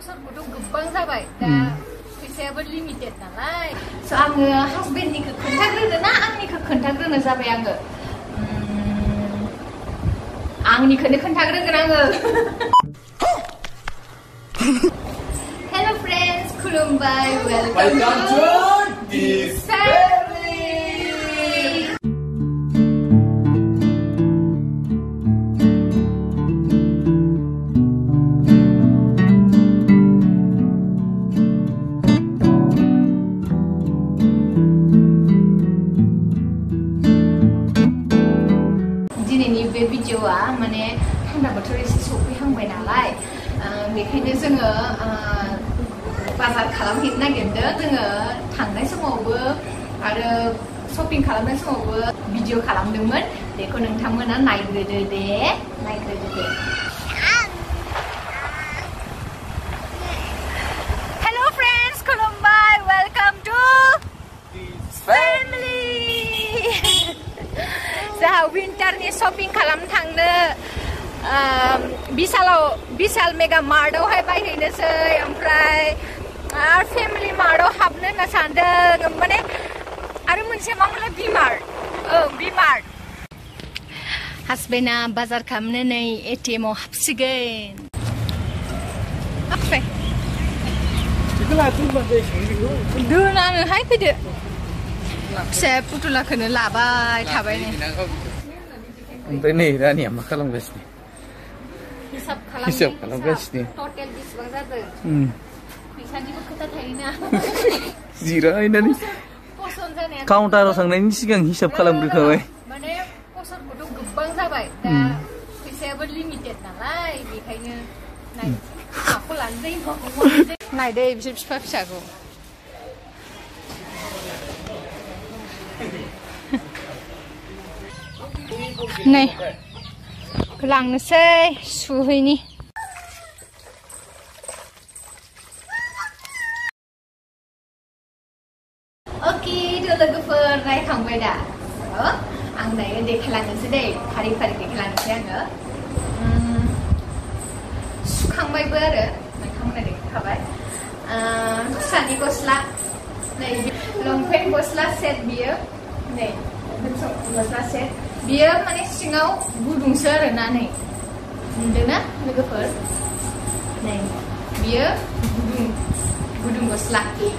h स l गुदुं गोबां जाबाय दा फैसायाबो ल ि म ि बे भिडिअआ माने थान्दा बोथोर एसे सफैहांबाय नालाय बेखायनो जोङो बाजार खालामहैनो नागिरदों जोङो थांनाय समावबो आरो शपिं खालामनाय समावबो भिडिअ खालामदोंमोन बेखौ नोंथांमोना नायग्रोदो दे नायग्रोदो दे bisal bisal mega mardo hai bai hai nese yang prai ar family mardo habne na sande ngemane ar munse mamula bimar oh bimar hasbena bazar kamne nei etemo hapsigen apa Dulu nanu hai pede, saya kena labai, tabai nih. Untuk ini, dan yang makalang besi hisap kalau best nih. Total di Zira ini nih. Counter atau sengaja sih yang hisap kalau beri kau ya. kayaknya. Aku mau Nai deh, bisa aku. Nih kelang nasi suhu ini. Okay, itu lagu per naik dah. Oh, ang naik dek kelang hari hari dek kelang nasi yang ker. Suka kampai ber, naik kampai dek kampai. Susah di set dia, naik. Bentuk set dia manis singau gudung serena nah, nih dena mega per nih dia gudung gudung bos laki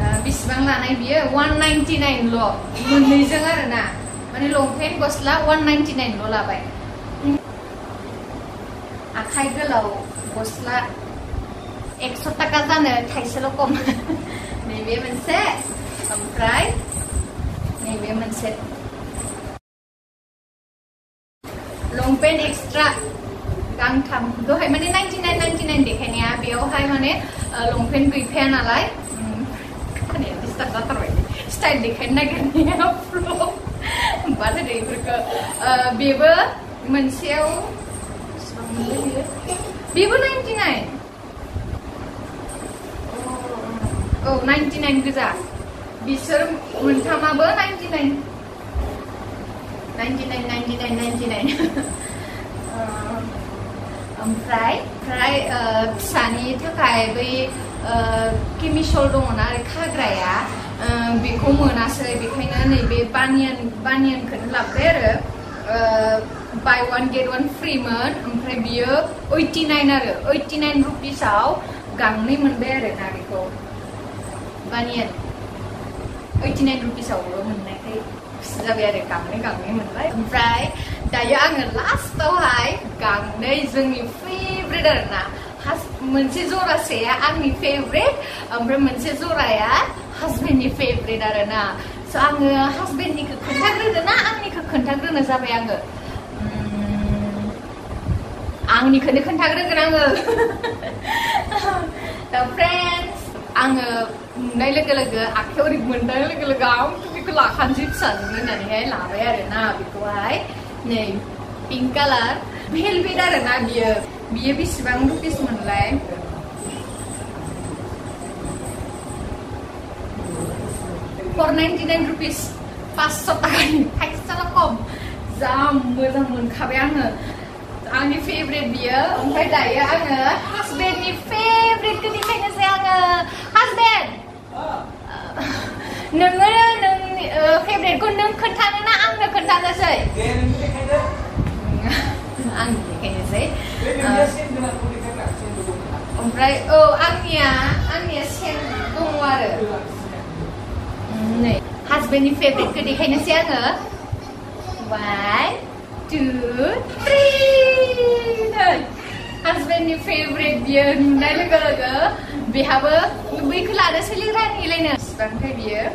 eh, bis lah nih dia 199 lo Indonesia nggak rena mana long pen bos 199 lo lah baik akhay ah, galau bos lah ekso takatan ya thay selo kom nih dia manset sampai nih pen extra gang oh, tham do hai mane 99 99 dekhai nia beo hai mane long pen bui pen alai mane bista ta tar hoye style dekhai na ga nia pro bale dei bur ka bebe mon seo bebe 99 oh 99 giza bisor mon tama ba 99 ओमफ्राय ओमफ्राय फिसानि थाखाय बै केमिसल दङना खाग्राया बेखौ मोनासै बेखायनो नैबे बानियान बानियानखौनो लाबोबाय आरो बाय वान गेट वान फ्रिमोन ओमफ्राय बियो ओइटि नाइन आरो ओइटि नाइन रुपिसाव गांनै मोनबाय आरोना बेखौ बानियान ओइटि नाइन रुपिसावबो मोननायखाय खुसि जाबाय आरो गांनै गांनै मोनबाय ओमफ्राय दायो आङो लास्टावहाय गांनै जोंनि फेभरेट आरोना मोनसे जरासेया आंनि फेभरेट ओमफ्राय मोनसे जराया हासबेन्डनि फेभरेट आरोना स' आङो हासबेन्डनिखौ खोन्थाग्रोनो ना आंनिखौ खोन्थाग्रोनो जाबाय आङो आंनिखौनो खोन्थाग्रोगोन आङो दा फ्रेन्डस आङो नुनाय लोगो लोगो आखायाव ओरै मोननाय लोगो लोगो आं बेखौ लाखानोसै फिसाजों होननानैहाय लाबाय आरोना बेखौहाय नै पिंक कालार भेल बेदार ना बियो बियो बिसिबां रुपिस मोनलाय फर नाइनटी नाइन रुपिस पासश' टाकानि थाइसेल' खम जा मोजां मोनखाबाय आङो आंनि फेभरेट बियो ओमफ्राय दायो आङो हासबेन्डनि फेभरेट गोदैखायनोसै आङो हासबेन्ड नोङो 来哦，安妮啊，安妮先讲话的。嗯，对。Has been your favorite good day? Can you One, two, three. Has been favorite beer? Nine o'clock. We have a we could add a Elena, spend her beer.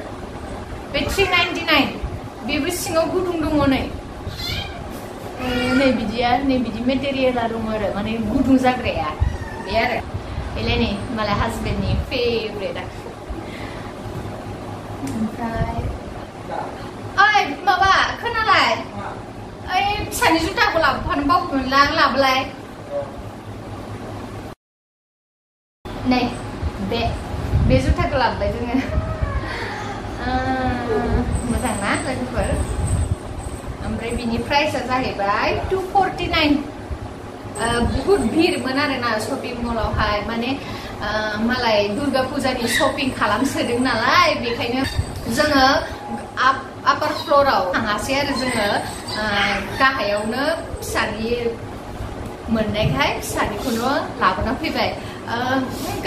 With three ninety nine. We will sing a good one. Maybe, yeah, maybe material are rumored. Money, good ones are เอเลนี่มาเลยฮัสบินี่ฟีบเลยนะไอ้ยมาบ้าขึ้นอะไรเอ้ยฉันนี่ชุดแต่งกุหลาบพันบอกมันล้างหลับอะไรนี่เบเบชุดแต่งกุหลาบไปจังไงมาแต่งมากเลยทุกคนอันเบรบินี่ไพรซ์จะไใส่ไป249 बहुत भीड़ मना रहना shopping shopping है माने मलाई दुर्गा पूजा नहीं शॉपिंग से आप अपर फ्लोर फुजानि शपिं खालामसोदों नालाय बेखायनो जोङो आपार फ्ल'राव थाङासै आरो जोङो गाहायावनो फिसानि मोननायखाय फिसानिखौनो लाबोना फैबाय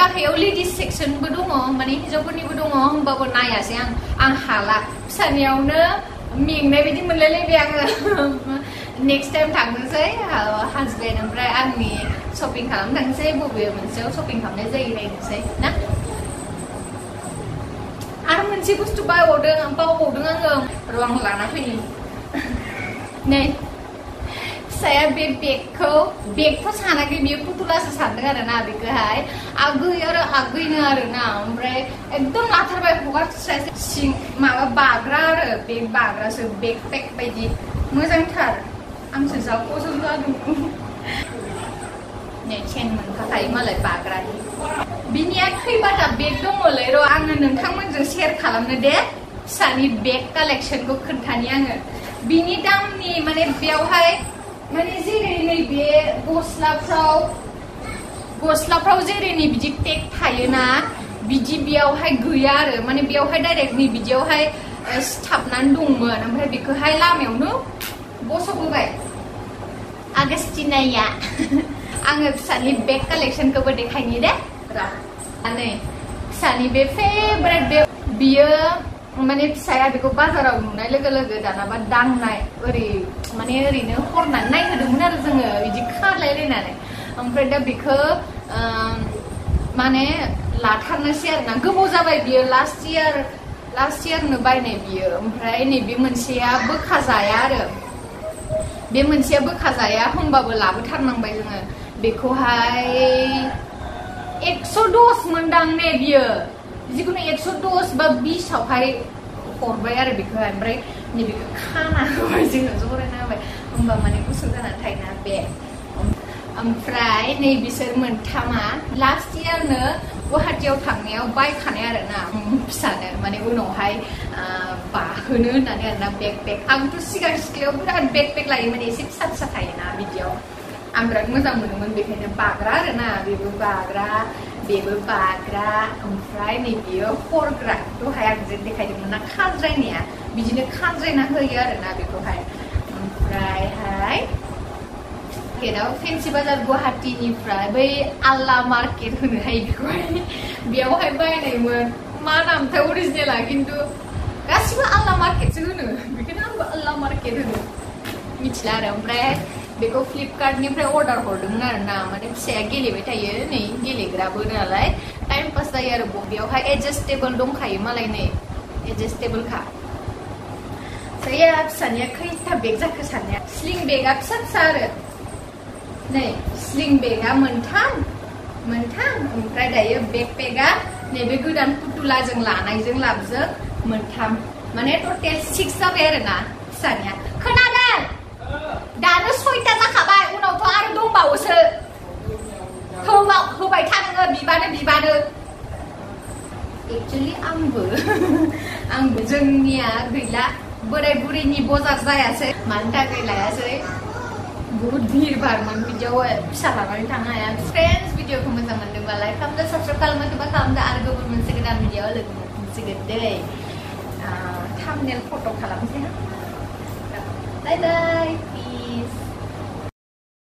गाहायाव लेडिस सेक्सनबो दङ माने हम दङ होमबाबो नायासै आं अंग हाला फिसानियावनो मेंनाय बायदि मोनलायलायबाय आङो next time 당근세이 하즈베는 브라이 안미 쇼핑 가면 당근세이 보고요 먼저 쇼핑 가면 세이 당근세이 나 아름 먼저 부스 주바이 오등 안 빠오 오등 안 그럼 로왕 로왕 나 피니 네 saya bebek ko bebek ko sana ke bebek ko dengan ada nabi ke hai aku ya ada aku ini ada nambre saya sing maka bagra ada bebek bagra sebebek pek baik di musang आंसो नै चेन मोनफाखायो मालाय बाग्रानि बिनिया खैबाथा बेग दङलै र' आङो नोंथांमोनजों सेयार खालामनो दे फिसानि बेग कालेक्सनखौ खोन्थानि आङो बिनि दामनि माने बेवहाय माने जेरै नैबे गस्लाफ्राव गस्लाफ्राव जेरै नै बिदि टेक थायोना बिदि बेयावहाय गैया आरो माने बेयावहाय डाइरेक्ट नै बिदियावहाय सिथाबनानै दंमोन ओमफ्राय बेखौहाय लामायावनो बो सौग्लुबाय आगस्टिनाया आङो फिसानि बेग कालेक्सनखौबो देखायनि दे नै फिसानि बे फेभरेट बे बियो माने फिसाया बेखौ बाजाराव नुनाय लोगो लोगो दानाबा दांनाय ओरै माने ओरैनो हरनानै नायहोदोंमोन आरो जोङो बिदि खालायलायनानै ओमफ्राय दा बेखौ माने लाथारनोसै आरो ना गोबाव जाबाय बियो लास्ट इयार लास्ट इयारनो बायनाय बियो ओमफ्राय नैबे मोनसेया बोखाजाया आरो बे मोनसेया बोखाजाया होमबाबो लाबोथारनांबाय जोङो बेखौहाय एकस' दस मोनदां ने बियो जिखुनु एकस' दस बा बिसावहाय हरबाय आरो बेखौहाय ओमफ्राय नैबेखौ खाना होबाय जोङो जरायना होबाय होमबा माने गुसु जानानै थायोना बे ओमफ्राय नै बिसोर मोनथामा लास्ट इयारनो ว่าฮเดียวทังเนี้ยใบขันเนี้ยนะสันเนี้ยมันเนี้อุ่นหัวป่าคืนนั่นเนี้ยนะเบกเบกอังตุสิกาสเกลบุราณแบกเบกไยมันเนสิบสัต์สัตย์นะวิดีโออันเป็มันจะมันมันเบกเนี้ยปากระหรนะเบกปากระเบกปากระอันฟรายในี่วิดีโอฟอร์กระตัวหายอันเด็ดเดใครจะมันนักขั้นใจเนี้ยวิจิเนี้ย้าใจนะเฮียเรืนะเบกตัวหายอันฟราย मार्केटाव फेन्सि बाजार गुवाहाटीनिफ्राय बै आल्ला मार्केट होनोहाय बेखौहाय बेयावहाय बायनायमोन मा नामथाय अरिजिनेला खिन्थु गासिबो आल्ला मार्केटसो होनो बेखायनो आंबो आल्ला मार्केट होनो मिथिला आरो ओमफ्राय बेखौ फ्लिपकार्टनिफ्राय अर्डार हरदोंमोन आरो ना माने फिसाया गेलेबाय थायो नै गेलेग्राबो नालाय टाइम पास जायो आरो बेयावहाय एडजास्टेबल दंखायो मालाय नै एडजास्टेबलखा फिसाया फिसानिया खैथा बेग जाखो साननाया स्लिं बेगा फिसा फिसा आरो này sling bega montang montang ओमफ्राय दायो backpackआ नैबे गोदान फुथुला जों लानायजों लाबजों मोनथाम माने टटेल सिक्स जाबाय आरोना फिसानिया खोनादों दानो सयथा जाखाबाय उनावथ' आरो दंबावोसो होबाव होबाय था नोङो बिबानो बिबानो एक्सुलि आंबो आंबो जोंनिया गैला बोराय बुरैनि बजार जायासै मानि थाखाय लायासै बहुत भीड़ भाड़ मन भी जाओ फिसाला थाङा या फ्रेन्ड्स भिडिअखौ मोजां मोनदोंबालाय खालामदो साबसक्राइब खालामदोंबा खालामदो आरो गुबुन मोनसे गोदान भिडिअआव लोगो मोनफिनसिगोन दै थामनेल फट' खालामसै ना बाय बाय